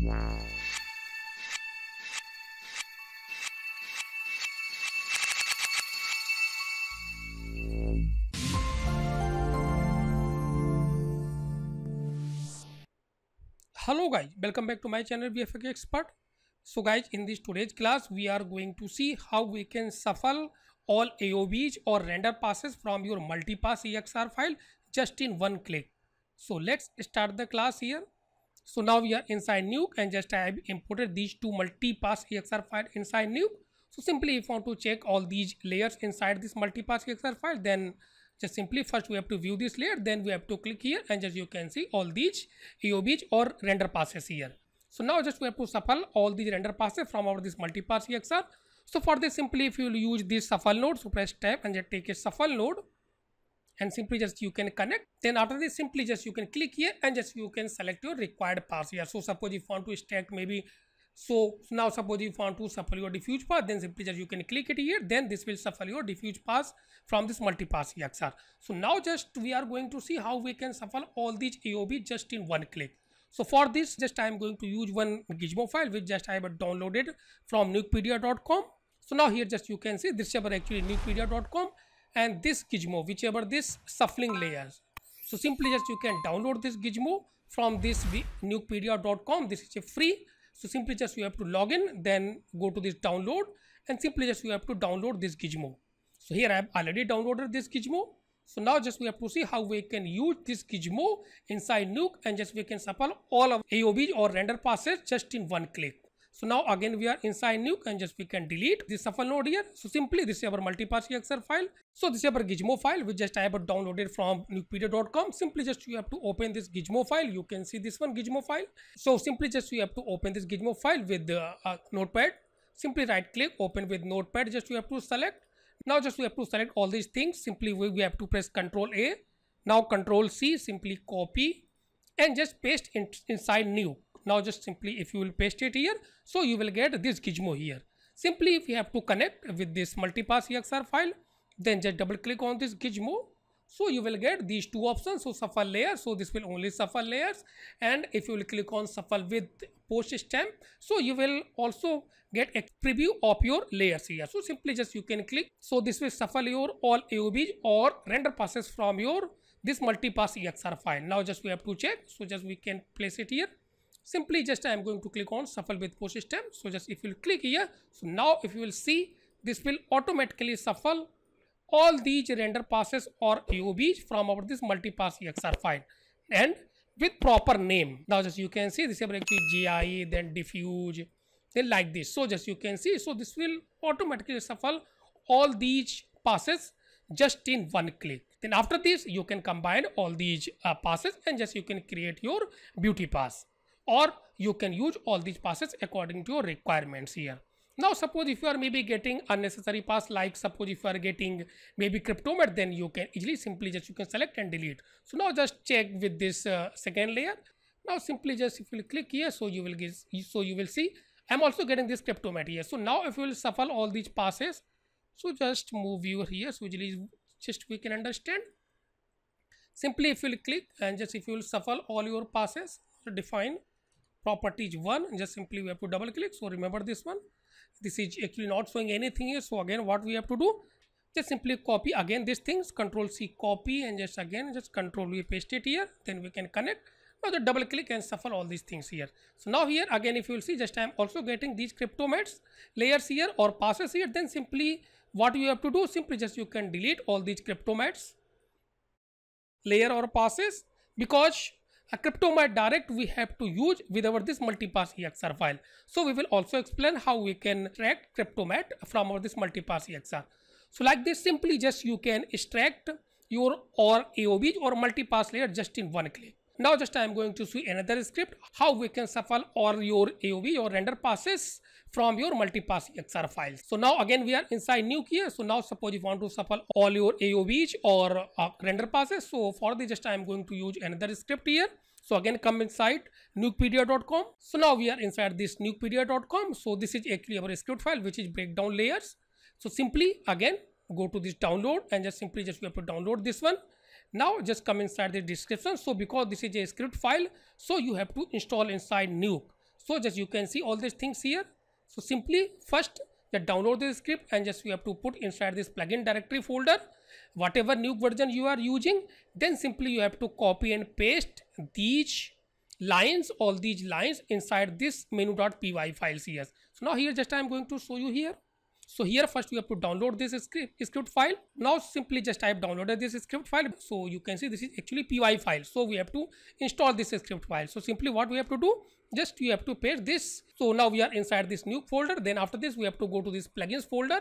Hello guys welcome back to my channel V F X expert so guys in this today's class we are going to see how we can shuffle all A O Vs or render passes from your multipass X R file just in one click so let's start the class here so now we are inside nuke and just I have imported these two multipass EXR file inside nuke so simply if you want to check all these layers inside this multipass EXR file then just simply first we have to view this layer then we have to click here and just you can see all these AOVs or render passes here. So now just we have to shuffle all these render passes from our this multipass EXR. So for this simply if you will use this shuffle node so press tab and just take a shuffle node and simply just you can connect then after this simply just you can click here and just you can select your required pass here so suppose if you want to extract maybe so now suppose if you want to shuffle your diffuse path, then simply just you can click it here, then this will shuffle your diffuse path from this multipass EXR. So now just we are going to see how we can shuffle all these AOV just in one click. So for this just I am going to use one gizmo file which just I have downloaded from nukepedia.com. So now here just you can see this is actually nukepedia.com and this gizmo whichever this shuffling layers. So simply just you can download this gizmo from this nukepedia.com. This is a free so simply just you have to log in, then go to this download and simply just you have to download this Gizmo. So here I have already downloaded this Gizmo. So now just we have to see how we can use this Gizmo inside Nuke and just we can supply all of AOVs or render passes just in one click. So now again we are inside nuke and just we can delete this shuffle node here. So simply this is our multipass EXR file. So this is our gizmo file which just I have downloaded from nukepedia.com. Simply just you have to open this gizmo file. You can see this one gizmo file. So simply just you have to open this gizmo file with the uh, notepad. Simply right click open with notepad just you have to select. Now just we have to select all these things. Simply we, we have to press control A. Now control C simply copy and just paste in, inside nuke. now just simply if you will paste it here so you will get this gizmo here simply if you have to connect with this multipass exr file then just double click on this gizmo so you will get these two options. So shuffle layer. So this will only shuffle layers. And if you will click on shuffle with postage stamp so you will also get a preview of your layers here. So simply just you can click. So this will shuffle your all aovs or render passes from your this multipass exr file. Now just we have to check. So just we can place it here. Simply just I am going to click on shuffle with post system. So just if you click here, so now if you will see this will automatically shuffle all these render passes or AOVs from our this multipass EXR file and with proper name. Now just you can see this is GI then diffuse then like this. So just you can see so this will automatically shuffle all these passes just in one click. Then after this you can combine all these uh, passes and just you can create your beauty pass or you can use all these passes according to your requirements here. Now suppose if you are maybe getting unnecessary pass like suppose if you are getting maybe cryptomatte then you can easily simply just you can select and delete. So now just check with this uh, second layer. Now simply just if you click here so you will get so you will see I'm also getting this cryptomatte here. So now if you will shuffle all these passes so just move you here so just we can understand simply if you will click and just if you will shuffle all your passes define properties one just simply we have to double click. So remember this one. This is actually not showing anything here. So again what we have to do? Just simply copy again these things. Control c copy and just again just control we paste it here. Then we can connect. Now the double click and shuffle all these things here. So now here again if you will see just i am also getting these cryptomattes layers here or passes here. Then simply what you have to do? Simply just you can delete all these cryptomattes layer or passes because a cryptomatte direct we have to use with our this multipass exr file so we will also explain how we can extract cryptomatte from our this multipass exr so like this simply just you can extract your or aov or multipass layer just in one click now just I am going to see another script how we can shuffle all your AOV or render passes from your multipass EXR files. So now again we are inside nuke here. So now suppose you want to shuffle all your AOVs or uh, render passes. So for this just I am going to use another script here. So again come inside nukepedia.com. So now we are inside this nukepedia.com. So this is actually our script file which is breakdown layers. So simply again go to this download and just simply just we have to download this one now just come inside the description so because this is a script file so you have to install inside nuke so just you can see all these things here so simply first just download this script and just you have to put inside this plugin directory folder whatever Nuke version you are using then simply you have to copy and paste these lines all these lines inside this menu.py files here. So now here just i am going to show you here. So here first you have to download this script, script file. Now simply just type downloaded this script file. So you can see this is actually py file. So we have to install this script file. So simply what we have to do just you have to paste this. So now we are inside this Nuke folder. Then after this we have to go to this plugins folder.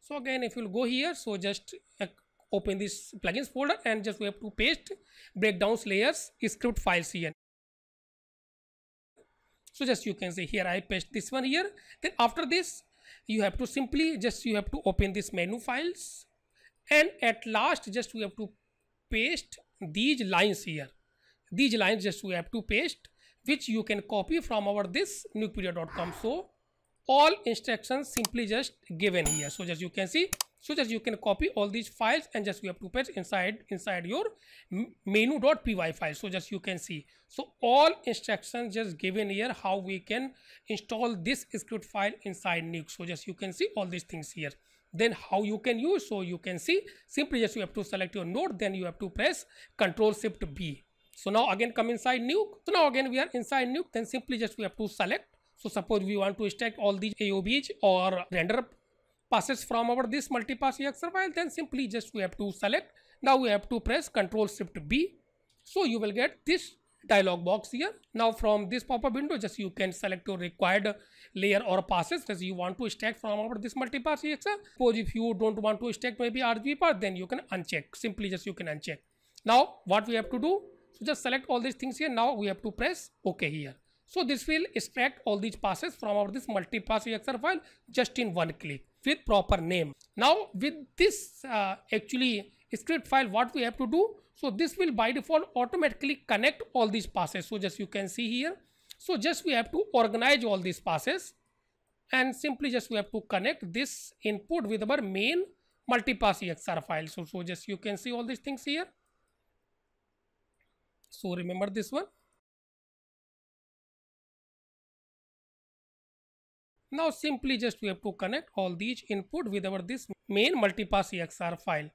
So again if you'll go here so just uh, open this plugins folder and just we have to paste breakdowns layers script files here so just you can see here i paste this one here. Then after this you have to simply just you have to open this menu files. And at last just we have to paste these lines here. These lines just we have to paste which you can copy from our this nukepedia.com so all instructions simply just given here. So just you can see so just you can copy all these files and just you have to paste inside inside your menu.py file. So just you can see. So all instructions just given here how we can install this script file inside nuke. So just you can see all these things here. Then how you can use. So you can see simply just you have to select your node then you have to press control shift b. So now again come inside nuke. So now again we are inside nuke. Then simply just we have to select. So suppose we want to extract all these aovs or render passes from our this multipass EXR file then simply just we have to select. Now we have to press ctrl shift B. So you will get this dialog box here. Now from this pop-up window just you can select your required layer or passes. As you want to stack from our this multipass EXR suppose if you don't want to stack maybe RGB path then you can uncheck. Simply just you can uncheck. Now what we have to do? So just select all these things here. Now we have to press ok here so this will extract all these passes from our this multi-pass EXR file just in one click with proper name. Now with this uh, actually script file what we have to do? So this will by default automatically connect all these passes. So just you can see here. So just we have to organize all these passes and simply just we have to connect this input with our main multipass exr file. So so just you can see all these things here. So remember this one Now simply just we have to connect all these input with our this main multipass EXR file.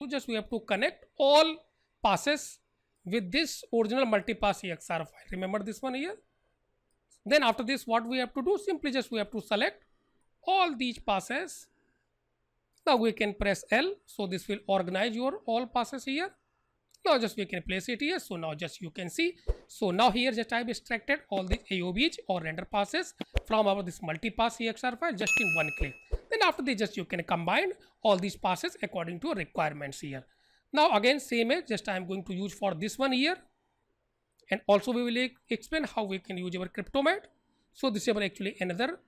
So just we have to connect all passes with this original multipass EXR file. Remember this one here? Then after this what we have to do simply just we have to select all these passes. Now we can press L so this will organize your all passes here now just we can place it here. So now just you can see. So now here just i have extracted all the aovs or render passes from our this multi-pass exr file just in one click. Then after this just you can combine all these passes according to requirements here. Now again same as just i am going to use for this one here. And also we will explain how we can use our cryptomatte. So this is actually another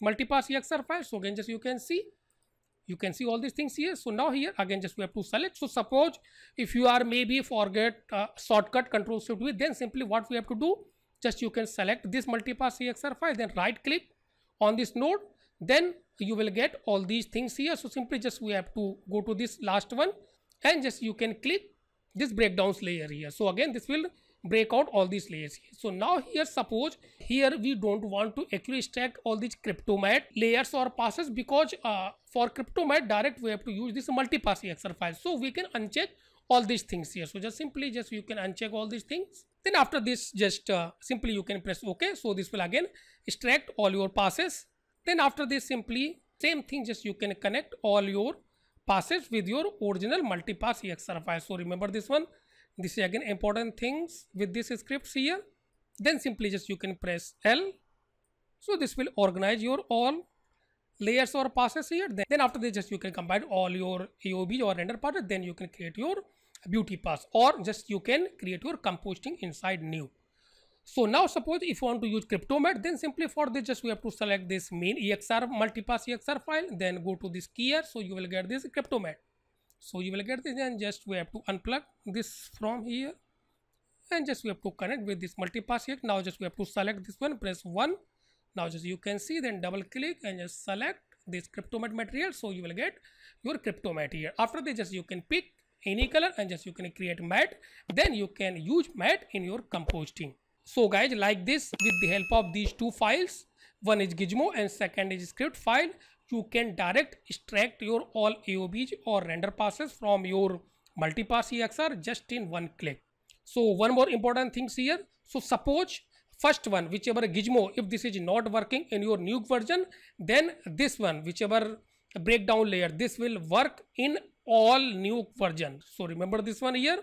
multi-pass exr file. So again just you can see you can see all these things here. So now here again just we have to select. So suppose if you are maybe forget uh, shortcut control shift with then simply what we have to do? Just you can select this multipass exr file then right click on this node. Then you will get all these things here. So simply just we have to go to this last one and just you can click this breakdowns layer here. So again this will break out all these layers. So now here suppose here we don't want to actually stack all these cryptomatte layers or passes because uh, for cryptomatte direct we have to use this multipass file. So we can uncheck all these things here. So just simply just you can uncheck all these things. Then after this just uh, simply you can press ok. So this will again extract all your passes then after this simply same thing just you can connect all your passes with your original multipass file. So remember this one this is again important things with this scripts here. Then simply just you can press L. So this will organize your all layers or passes here. Then, then after this just you can combine all your AOV or render part. Then you can create your beauty pass or just you can create your composting inside Nuke. So now suppose if you want to use cryptomatte then simply for this just we have to select this main exr multipass exr file. Then go to this key here. So you will get this cryptomatte so you will get this and just we have to unplug this from here and just we have to connect with this multipass here. Now just we have to select this one press one. Now just you can see then double click and just select this cryptomatte material. So you will get your cryptomatte here. After this just you can pick any color and just you can create mat. Then you can use mat in your composting. So guys like this with the help of these two files. One is gizmo and second is script file you can direct extract your all A O Vs or render passes from your multipass EXR just in one click so one more important things here so suppose first one whichever gizmo if this is not working in your new version then this one whichever break down layer this will work in all new version so remember this one here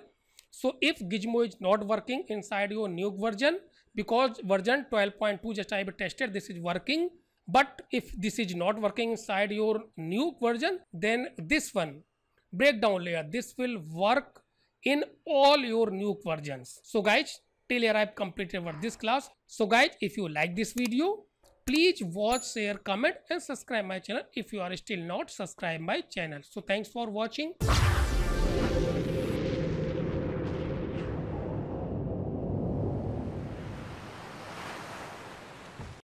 so if gizmo is not working inside your new version because version twelve point two just I be tested this is working but if this is not working inside your Nuke version then this one breakdown layer this will work in all your Nuke versions. So guys till here I have completed this class. So guys if you like this video please watch share comment and subscribe my channel if you are still not subscribe my channel so thanks for watching